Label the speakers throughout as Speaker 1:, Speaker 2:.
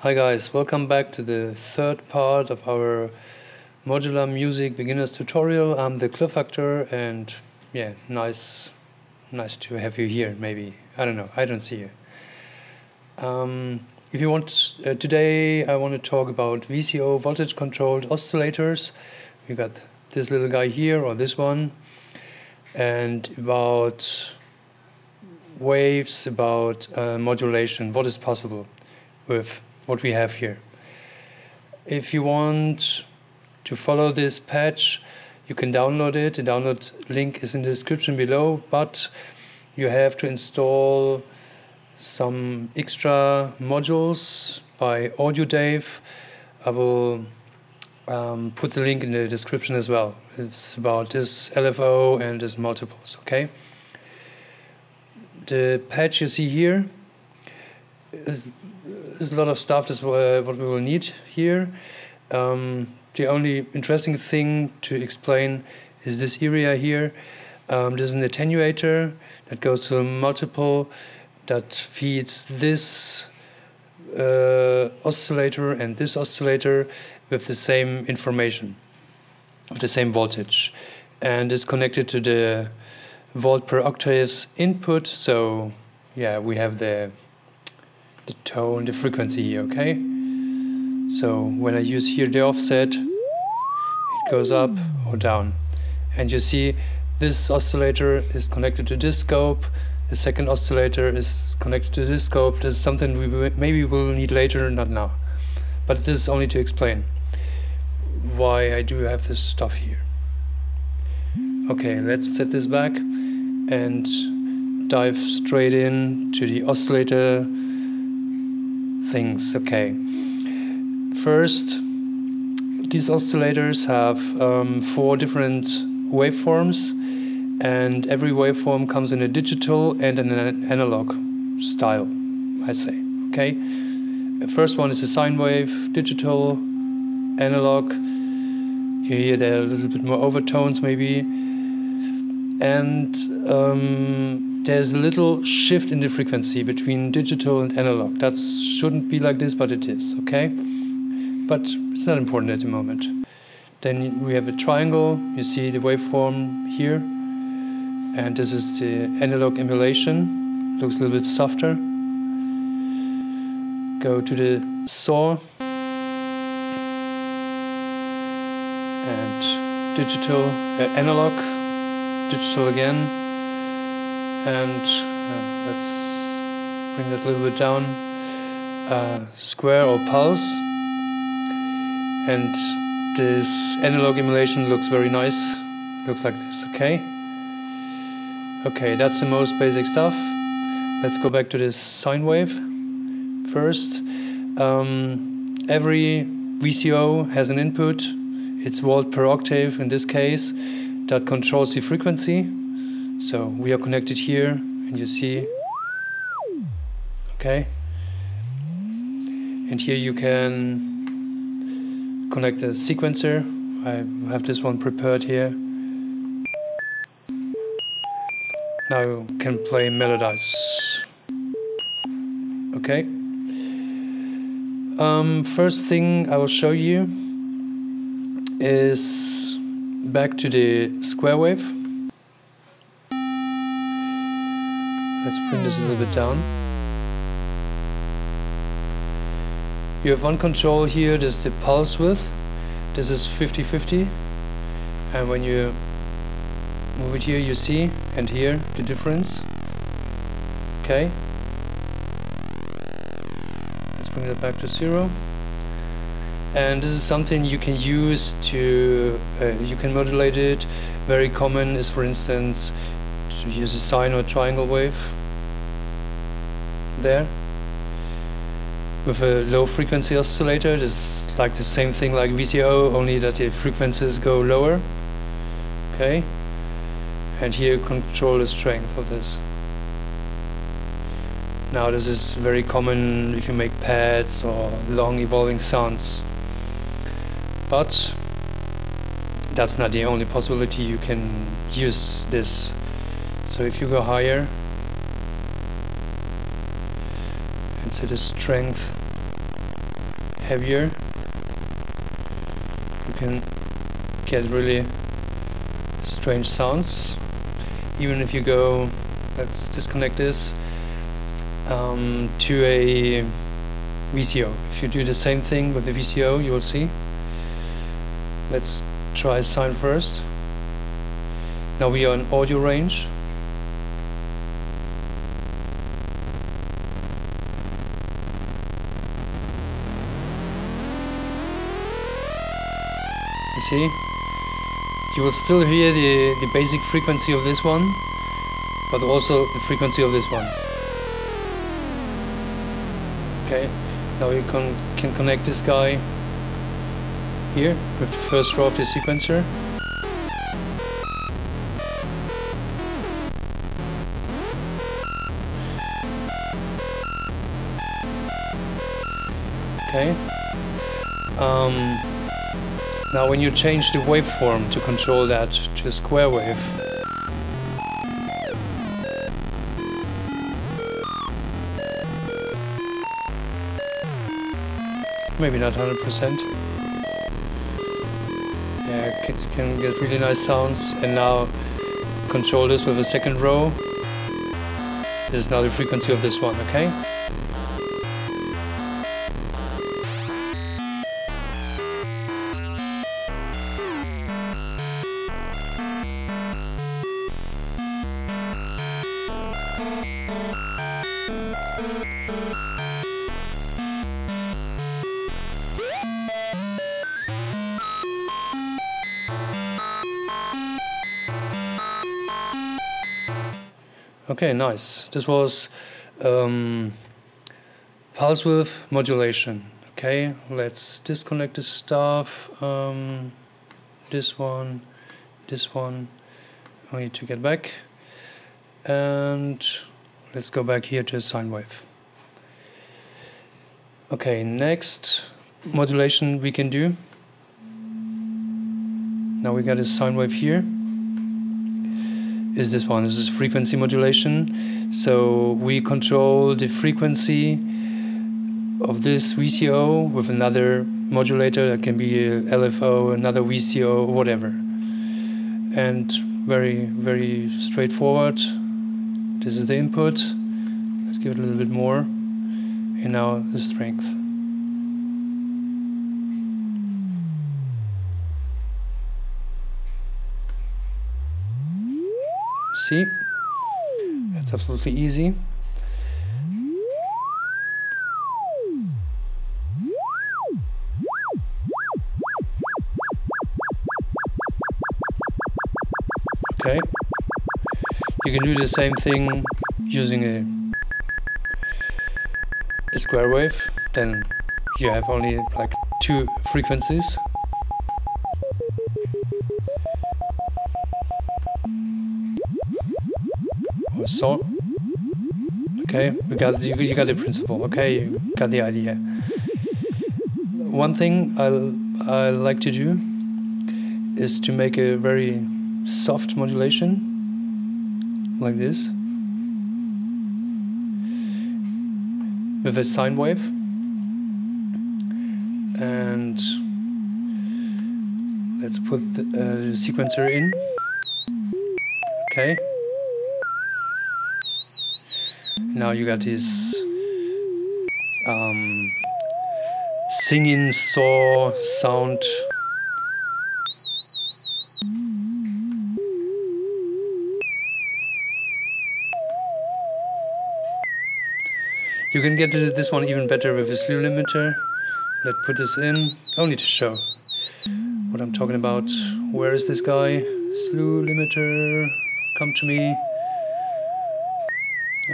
Speaker 1: Hi guys, welcome back to the third part of our modular music beginners tutorial. I'm the Klirrfaktor and yeah, nice nice to have you here maybe. I don't know, I don't see you. Um, if you want, uh, today I want to talk about VCO voltage controlled oscillators. We got this little guy here or this one and about waves, about uh, modulation, what is possible with what we have here. If you want to follow this patch, you can download it. The download link is in the description below, but you have to install some extra modules by Autodafe. I will um, put the link in the description as well. It's about this LFO and this multiples, okay? The patch you see here is there's a lot of stuff that's uh, what we will need here. Um, the only interesting thing to explain is this area here. Um, there's an attenuator that goes to a multiple that feeds this uh, oscillator and this oscillator with the same information, with the same voltage, and is connected to the volt per octaves input. So yeah, we have the the tone, the frequency here, okay? So when I use here the offset, it goes up or down. And you see this oscillator is connected to this scope, the second oscillator is connected to this scope. This is something we maybe will need later, not now. But this is only to explain why I do have this stuff here. Okay, let's set this back and dive straight in to the oscillator things. Okay. First, these oscillators have um, four different waveforms, and every waveform comes in a digital and an analog style, I say. Okay. The first one is a sine wave, digital, analog. You hear there a little bit more overtones, maybe. And um, there's a little shift in the frequency between digital and analog. That shouldn't be like this, but it is, okay? But it's not important at the moment. Then we have a triangle, you see the waveform here, and this is the analog emulation, looks a little bit softer. Go to the saw, and digital, uh, analog, digital again, and uh, let's bring that a little bit down uh, square or pulse. And this analog emulation looks very nice. Looks like this okay? Okay that's the most basic stuff. Let's go back to this sine wave first. Um, every VCO has an input. It's volt per octave in this case. That controls the frequency so we are connected here and you see, okay. And here you can connect the sequencer. I have this one prepared here. Now you can play melodies. Okay. Um, first thing I will show you is back to the square wave. Let's bring this a little bit down. You have one control here, this is the pulse width. This is 50-50. And when you move it here, you see, and here, the difference. Okay. Let's bring it back to zero. And this is something you can use to, uh, you can modulate it. Very common is, for instance, to use a sine or triangle wave there with a low frequency oscillator. It's like the same thing like VCO, only that the frequencies go lower. Okay, and here control the strength of this. Now this is very common if you make pads or long evolving sounds. But that's not the only possibility you can use this. So if you go higher, and set the strength heavier you can get really strange sounds. Even if you go let's disconnect this um, to a VCO if you do the same thing with the VCO you will see. Let's try sine first. Now we are in audio range you see? You will still hear the, the basic frequency of this one but also the frequency of this one. Okay now you can, can connect this guy here with the first row of the sequencer. Okay um, now when you change the waveform to control that to a square wave, maybe not 100%. Yeah, can, can get really nice sounds and now control this with a second row. This is now the frequency of this one, okay? Okay, nice. This was um, pulse width modulation. Okay, let's disconnect this stuff. Um, this one, this one. I need to get back. And let's go back here to sine wave. Okay, next modulation we can do. Now we got a sine wave here is this one. This is frequency modulation. So we control the frequency of this VCO with another modulator that can be a LFO, another VCO, whatever. And very, very straightforward. This is the input. Let's give it a little bit more. And now the strength. See? That's absolutely easy. Okay. You can do the same thing using a, a square wave, then you have only like two frequencies. So, okay, we got you, you got the principle. Okay, you got the idea. One thing I I like to do is to make a very soft modulation like this with a sine wave and let's put the, uh, the sequencer in okay now you got this um, singing saw sound. You can get this one even better with a slew limiter. Let's put this in, only to show what I'm talking about. Where is this guy? Slew limiter, come to me.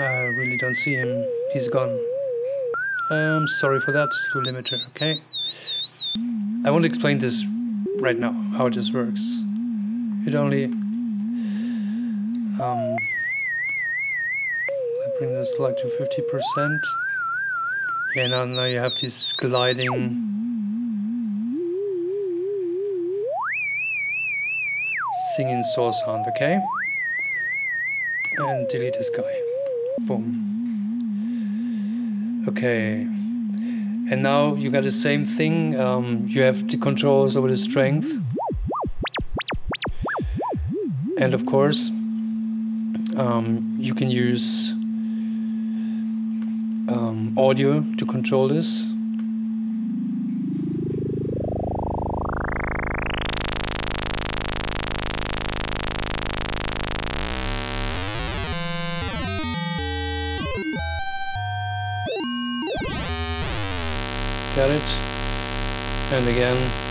Speaker 1: I really don't see him. He's gone. I'm sorry for that, slew limiter, okay? I won't explain this right now, how this works. It only... Um, I bring this like to 50%. Yeah, now, now you have this gliding... Singing saw sound, okay? And delete this guy. Boom. Okay. and now you got the same thing um, you have the controls over the strength and of course um, you can use um, audio to control this It. And again.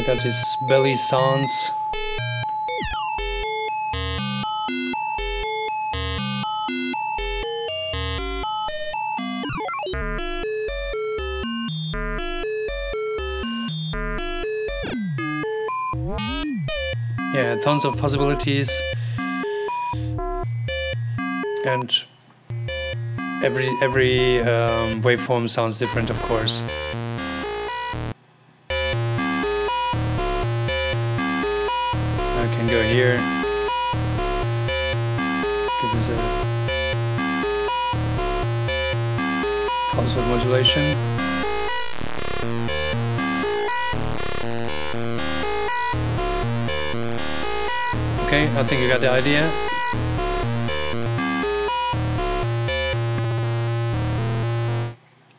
Speaker 1: I got these belly sounds. Yeah, tons of possibilities. And every every um, waveform sounds different, of course. Go here. Give this a of modulation. Okay, I think you got the idea.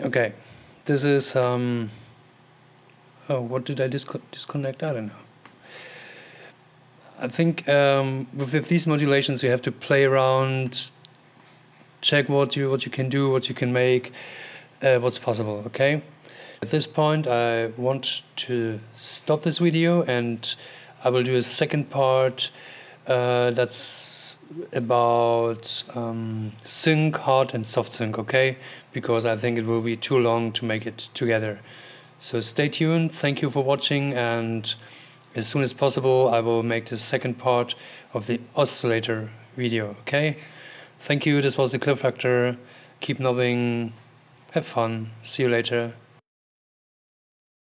Speaker 1: Okay, this is um. Oh, what did I disco disconnect? I don't know. I think um, with, with, these modulations, you have to play around, check what you what you can do, what you can make, uh, what's possible. Okay. At this point, I want to stop this video, and I will do a second part uh, that's about um, sync, hard, and soft sync. Okay, because I think it will be too long to make it together. So stay tuned. Thank you for watching and as soon as possible I will make the second part of the oscillator video, okay? Thank you, this was the Klirrfaktor. Keep knobbing, have fun, see you later.